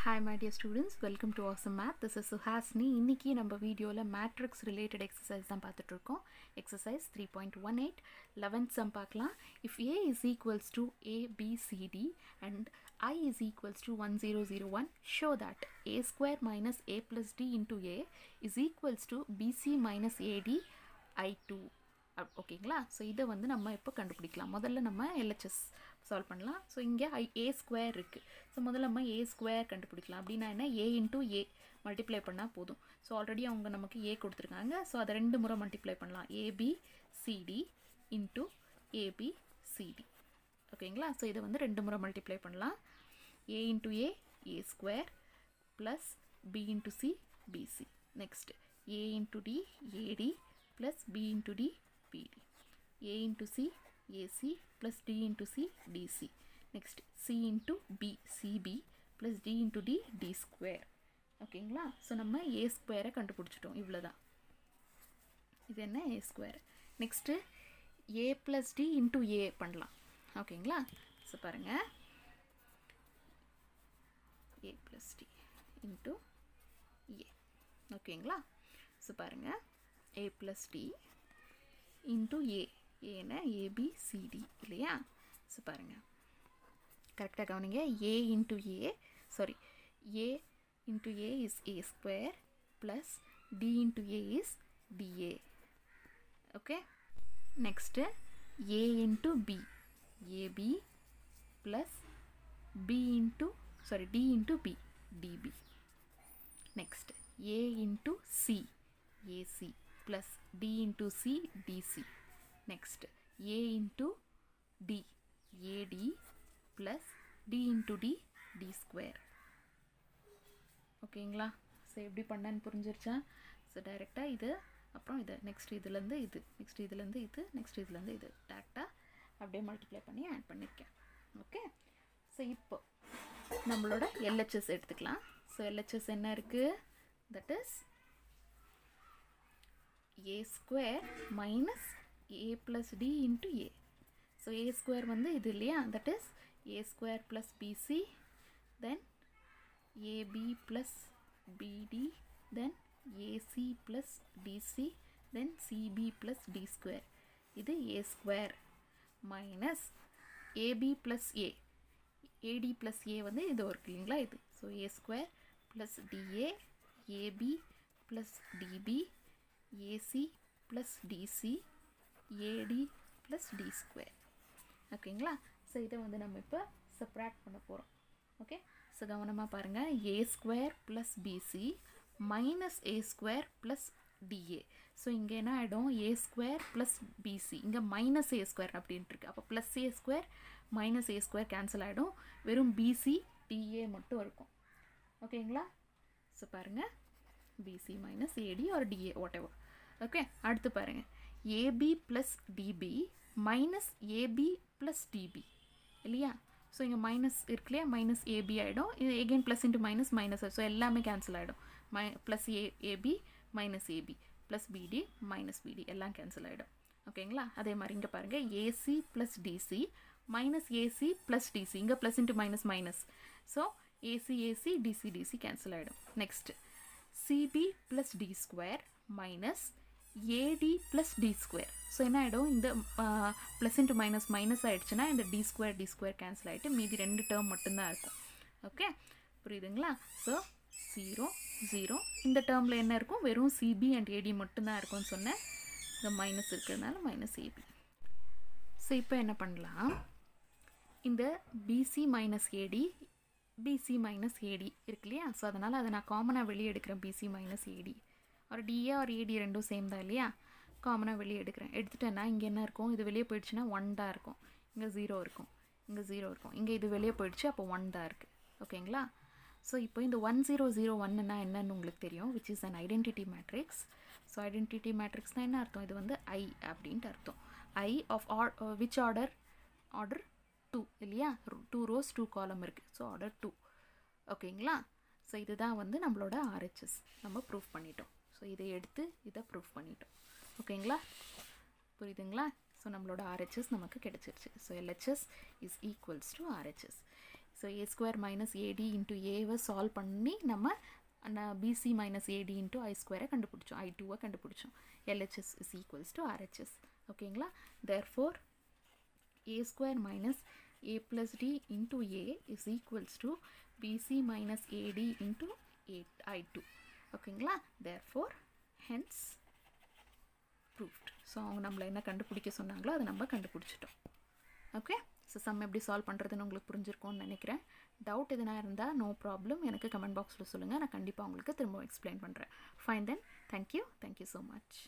Hi my dear students welcome to awesome math this is Suhasini இன்றைக்கி நம்ம வீடியோவில் matrix related exercise தான் பார்த்துட்ருக்கோம் exercise three point one eight eleventh sum பார்க்கலாம். If A is equals to ABCD and I is equals to one zero zero one show that A square minus A plus D into A is equals to BC minus AD I two ஓகேங்களா so இதை வந்து நம்ம இப்போ கண்டுபிடிக்கலாம். முதல்ல நம்ம LHS solve பண்ணலாம். So இங்கே ஐ ஏ ஸ்கொயர் இருக்குது ஸோ முதல்ல நம்ம ஏ ஸ்கொயர் கண்டுபிடிக்கலாம். அப்படின்னா என்ன? ஏ இன்ட்டு ஏ மல்டிப்ளை பண்ணால் போதும். ஸோ ஆல்ரெடி அவங்க நமக்கு ஏ கொடுத்துருக்காங்க. ஸோ அதை ரெண்டு முறை மல்டிப்ளை பண்ணலாம். AB CD into AB CD ஓகேங்களா ஸோ இதை வந்து ரெண்டு முறை மல்டிப்ளை பண்ணலாம். A into A A square plus B into C BC next A into D AD plus B into D BD A into C ac plus d into c dc next c into b cb plus d into d d square. ஓகேங்களா so நம்ம A ஸ்கொயரை கண்டுபிடிச்சிட்டோம். இவ்வளோ தான் இது என்ன A square next A plus D into A பண்ணலாம். ஓகேங்களா ஸோ பாருங்கள் A plus D into A ஓகேங்களா ஸோ பாருங்கள் A plus D into A ஏன்னா ஏபிசிடி இல்லையா? ஸோ பாருங்கள் கரெக்டாக கவனிங்க. A into A sorry A into A is A square plus D into A is DA okay next A into B AB plus B into sorry D into B DB next A into C AC plus D into C DC next A into D AD plus D into D D square ஓகேங்களா so எப்படி பண்ணேன்னு புரிஞ்சிருச்சா? So டைரெக்டாக இது அப்புறம் இது. Next இதுலேருந்து இது. Next இதுலேருந்து இது. நெக்ஸ்ட் இதுலேருந்து இது. டேரெக்டாக அப்படியே மல்டிப்ளை பண்ணி ஆட் பண்ணியிருக்கேன் ஓகே ஸோ இப்போ நம்மளோட எல்ஹெச்எஸ் எடுத்துக்கலாம். ஸோ எல்ஹெச்எஸ் என்ன இருக்குது that is A square minus A plus D into A so A square வந்து இது இல்லையா that is A square plus BC then AB plus BD then AC plus DC then CB plus D square இது A square minus AB plus A AD plus A வந்து இது இருக்கு இல்லைங்களா இது so A square plus DA AB plus DB AC plus DC AD plus D square ஓகேங்களா so இதை வந்து நம்ம இப்போ செப்ரேட் பண்ண போகிறோம் ஓகே ஸோ கவனமாக பாருங்கள் A square plus BC minus A square plus DA so இங்கே என்ன ஆகிடும் ஏ ஸ்கொயர் ப்ளஸ் பிசி இங்கே மைனஸ் ஏ ஸ்கொயர் அப்படின்ட்டு இருக்கு. அப்போ plus A square minus A square cancel ஆகிடும் வெறும் பிசி டிஏ மட்டும் இருக்கும். ஓகேங்களா ஸோ பாருங்கள் BC minus AD or DA whatever okay அடுத்து பாருங்கள் AB plus DB minus AB plus DB இல்லையா? ஸோ இங்கே மைனஸ் இருக்கு இல்லையா? மைனஸ் ஏபி ஆகிடும் இது again plus into minus minus so எல்லாமே கேன்சல் ஆகிடும் my plus A AB minus AB plus BD minus BD எல்லாம் கேன்சல் ஆகிடும் ஓகேங்களா? அதே மாதிரி இங்கே பாருங்கள் AC plus DC minus AC plus DC இங்கே plus into minus minus so AC AC DC DC cancel ஆகிடும் next CB plus D square minus AD plus D square so என்ன ஆகிடும் இந்த ப்ளஸ் இன்ட்டு மைனஸ் மைனஸ் ஆகிடுச்சுன்னா இந்த D square D square cancel ஆகிட்டு மீதி ரெண்டு டேர்ம் மட்டும்தான் இருக்கும். ஓகே புரியுதுங்களா? ஸோ ஜீரோ ஜீரோ இந்த டேர்மில் என்ன இருக்கும்? வெறும் சிபி அண்ட் ஏடி மட்டும்தான் இருக்கும்னு சொன்னேன். இந்த மைனஸ் இருக்கிறதுனால மைனஸ் ஏபி ஸோ இப்போ என்ன பண்ணலாம்? இந்த BC minus AD BC minus AD இருக்கு இல்லையா? ஸோ அதனால் அதை நான் காமனாக வெளியே எடுக்கிறேன் பிசி மைனஸ் ஏடி ஒரு டிஏ ஒரு ஏடி ரெண்டும் சேம் தான் இல்லையா? காமனாக வெளியே எடுக்கிறேன். எடுத்துட்டேன்னா இங்கே என்ன இருக்கும்? இது வெளியே போயிடுச்சுன்னா ஒன் தான் இருக்கும். இங்கே ஜீரோ இருக்கும். இங்கே ஜீரோ இருக்கும். இங்கே இது வெளியே போயிடுச்சு அப்போ ஒன் தான் இருக்குது ஓகேங்களா ஸோ இப்போ இந்த ஒன் ஜீரோ ஜீரோ ஒன்னுனா என்னன்னு உங்களுக்கு தெரியும் which is an identity matrix so identity மேட்ரிக்ஸ்னால் என்ன அர்த்தம்? இது வந்து ஐ அப்படின்ட்டு அர்த்தம். I of R which order order two இல்லையா? டூ ரோஸ் டூ காலம் இருக்குது ஸோ ஆர்டர் டூ ஓகேங்களா ஸோ இதுதான் வந்து நம்மளோட ஆர்ஹெச்எஸ் நம்ம ப்ரூஃப் பண்ணிட்டோம். ஸோ இதை எடுத்து இதை ப்ரூஃப் பண்ணிட்டோம். ஓகேங்களா புரியுதுங்களா? ஸோ நம்மளோட ஆர்ஹெச்எஸ் நமக்கு கிடச்சிருச்சு. So LHS is equals to RHS so A square minus AD into ஏவை சால்வ் பண்ணி நம்ம BC minus AD into I ஸ்கொயரை கண்டுபிடிச்சோம். ஐ டூவை கண்டுபிடிச்சோம் LHS is equals to RHS ஓகேங்களா therefore A square minus A plus D into A is equals to BC minus AD into A I two ஓகேங்களா? Therefore hence proved. So அவங்க நம்மளை என்ன கண்டுபிடிக்க சொன்னாங்களோ அதை நம்ம கண்டுபிடிச்சிட்டோம். ஓகே ஸோ சம் எப்படி சால்வ் பண்ணுறதுன்னு உங்களுக்கு புரிஞ்சிருக்கோன்னு நினைக்கிறேன். டவுட் எதுனா இருந்தால் நோ ப்ராப்ளம் எனக்கு கமெண்ட் பாக்ஸில் சொல்லுங்கள் நான் கண்டிப்பாக உங்களுக்கு திரும்ப எக்ஸ்பிளைன் பண்ணுறேன் fine then thank you thank you so much